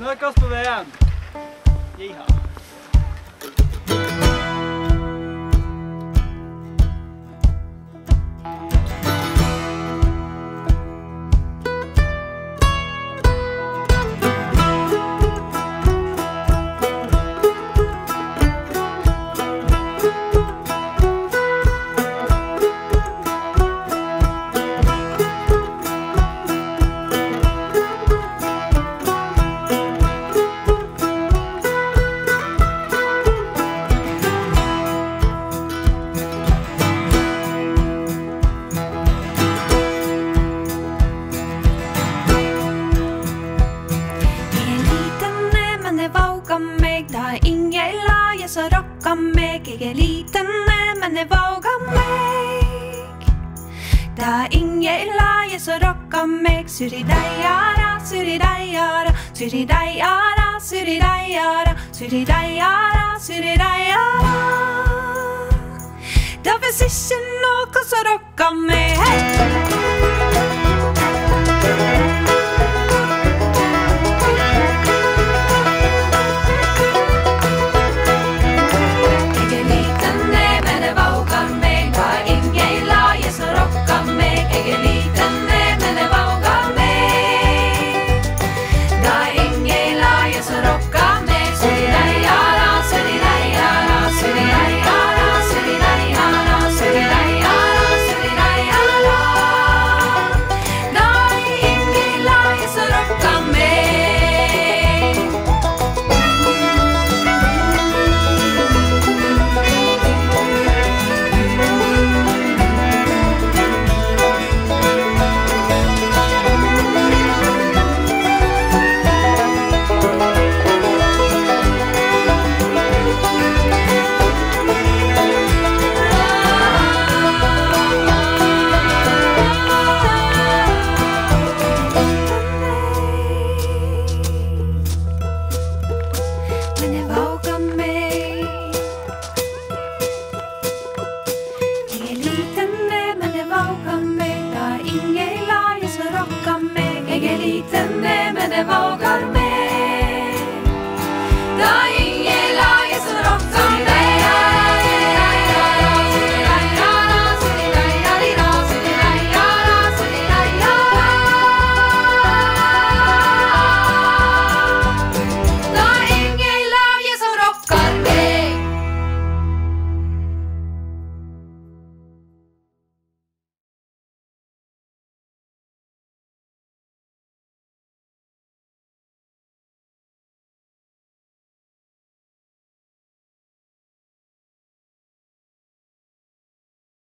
Snakkes på veien. Jiha. Rocka meg. Jeg er liten, men jeg våga meg. Da ingen i laget så rocka meg. Surideiara, surideiara, surideiara, surideiara, surideiara, surideiara. Det fins ikke noe som rocka meg. Hei!